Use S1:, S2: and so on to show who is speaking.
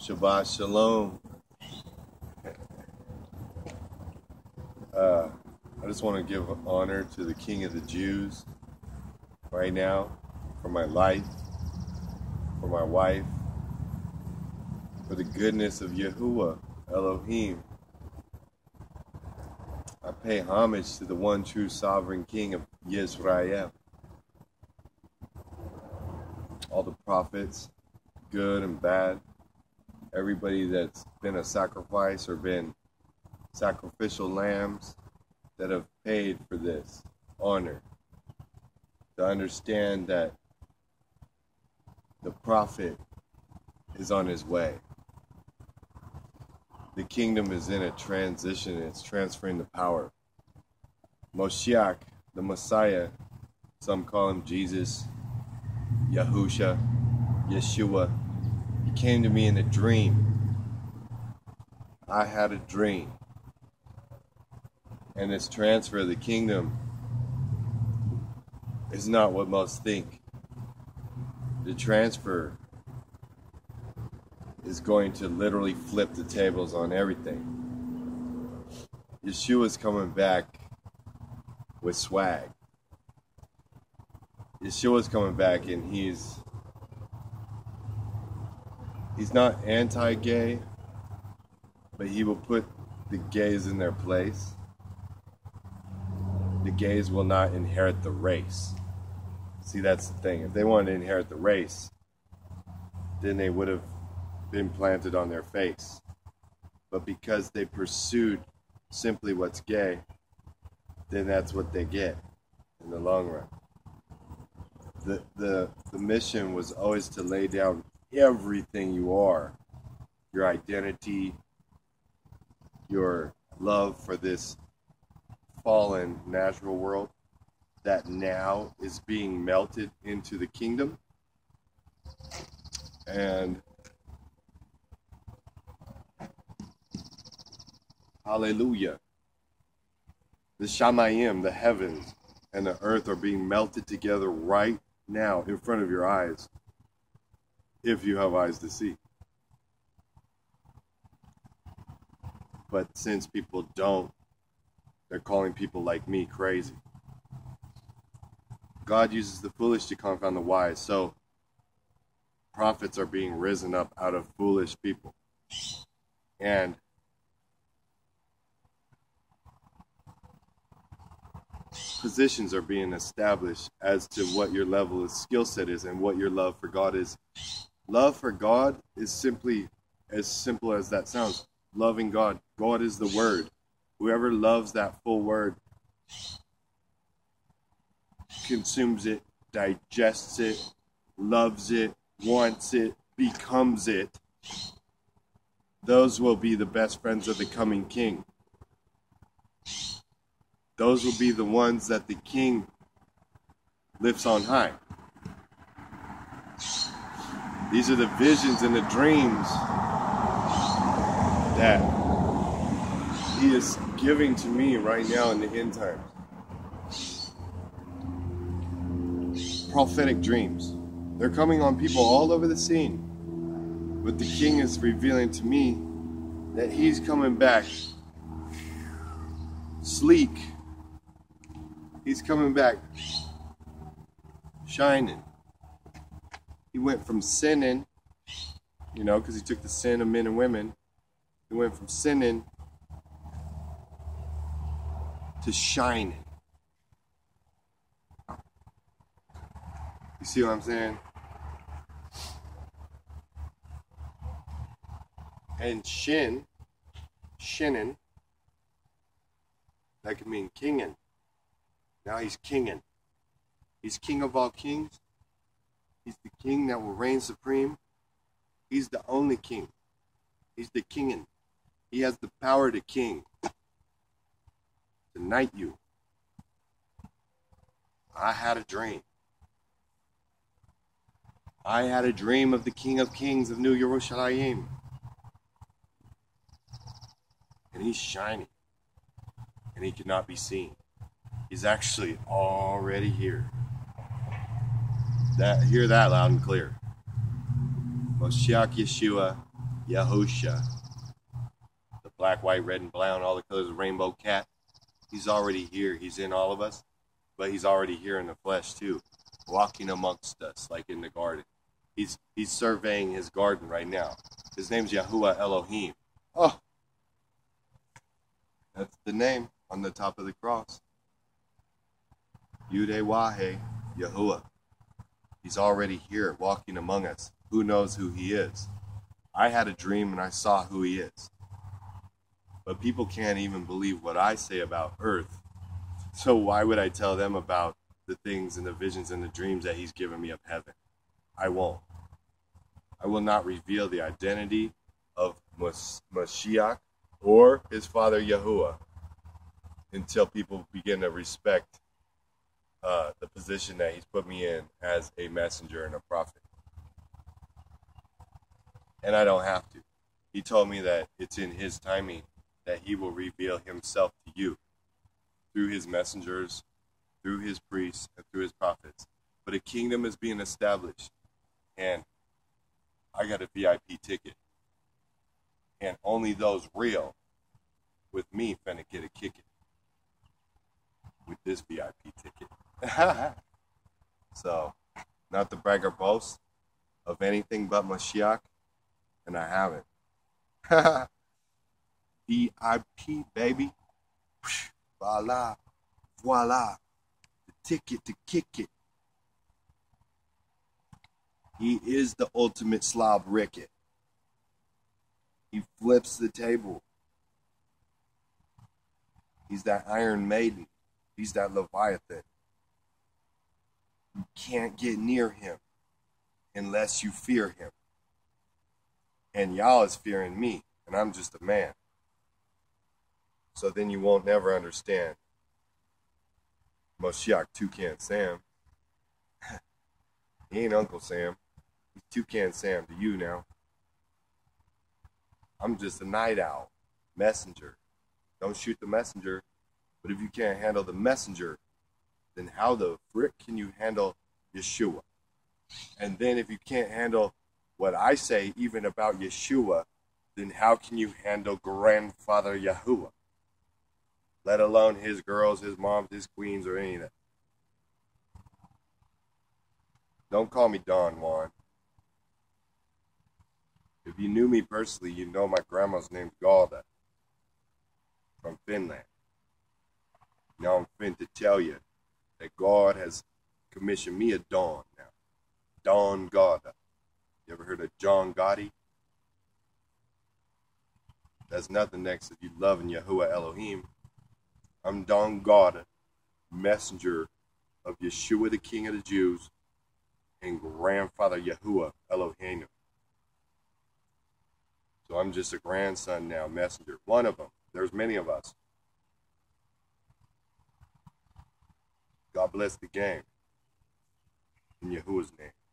S1: Shabbat Shalom. Uh, I just want to give honor to the King of the Jews right now for my life, for my wife, for the goodness of Yahuwah, Elohim. I pay homage to the one true sovereign King of Yisrael. All the prophets, good and bad, everybody that's been a sacrifice or been sacrificial lambs that have paid for this honor. To understand that the prophet is on his way. The kingdom is in a transition, it's transferring the power. Moshiach, the Messiah, some call him Jesus, Yahusha, Yeshua, came to me in a dream. I had a dream. And this transfer of the kingdom is not what most think. The transfer is going to literally flip the tables on everything. Yeshua's coming back with swag. Yeshua's coming back and he's he's not anti-gay, but he will put the gays in their place. The gays will not inherit the race. See, that's the thing. If they wanted to inherit the race, then they would have been planted on their face. But because they pursued simply what's gay, then that's what they get in the long run. The, the, the mission was always to lay down everything you are your identity, your love for this fallen natural world that now is being melted into the kingdom. And hallelujah. The Shamayim, the heavens, and the earth are being melted together right now in front of your eyes if you have eyes to see. But since people don't, they're calling people like me crazy. God uses the foolish to confound the wise. So prophets are being risen up out of foolish people. And positions are being established as to what your level of skill set is and what your love for God is. Love for God is simply as simple as that sounds. Loving God. God is the Word. Whoever loves that full Word consumes it, digests it, loves it, wants it, becomes it. Those will be the best friends of the coming King. Those will be the ones that the King lifts on high. These are the visions and the dreams that He is giving to me right now in the end times. Prophetic dreams. They're coming on people all over the scene. But the King is revealing to me that He's coming back sleek. He's coming back shining he went from sinning, you know, because he took the sin of men and women. He went from sinning to shining. You see what I'm saying? And shin, shinning, that could mean kinging. Now he's kinging. He's king of all kings. He's the king that will reign supreme. He's the only king. He's the king. He has the power to king. To knight you. I had a dream. I had a dream of the King of Kings of New Yerushalayim. And he's shining. And he cannot be seen. He's actually already here. That hear that loud and clear. Moshiach Yeshua Yahusha, the black, white, red, and brown, all the colors of rainbow cat. He's already here. He's in all of us, but he's already here in the flesh too, walking amongst us like in the garden. He's he's surveying his garden right now. His name's Yahuwah Elohim. Oh, that's the name on the top of the cross. Yude Wahe, Yahuwah. He's already here walking among us. Who knows who he is? I had a dream and I saw who he is. But people can't even believe what I say about earth. So why would I tell them about the things and the visions and the dreams that he's given me of heaven? I won't. I will not reveal the identity of Mashiach or his father Yahuwah until people begin to respect uh, the position that he's put me in as a messenger and a prophet. And I don't have to. He told me that it's in his timing that he will reveal himself to you through his messengers, through his priests, and through his prophets. But a kingdom is being established. And I got a VIP ticket. And only those real with me finna get a kick it with this VIP ticket. so, not to brag or boast of anything but Mashiach, and I haven't. VIP, baby. Voila. Voila. The ticket to kick it. He is the ultimate slob ricket. He flips the table. He's that Iron Maiden. He's that Leviathan. Can't get near him unless you fear him. And y'all is fearing me, and I'm just a man. So then you won't never understand Moshiach Toucan Sam. he ain't Uncle Sam. He's Toucan Sam to you now. I'm just a night owl, messenger. Don't shoot the messenger. But if you can't handle the messenger, then how the frick can you handle Yeshua? And then if you can't handle what I say even about Yeshua, then how can you handle grandfather Yahuwah? Let alone his girls, his moms, his queens, or any of that. Don't call me Don Juan. If you knew me personally, you know my grandma's name's Galda from Finland. Now I'm fin to tell you that God has commissioned me a Don now. Don Gauda. You ever heard of John Gotti? That's nothing next to you loving Yahuwah Elohim. I'm Don Gauda, messenger of Yeshua, the King of the Jews, and grandfather Yahuwah Elohim. So I'm just a grandson now, messenger. One of them. There's many of us. God bless the game. In Yahuwah's name.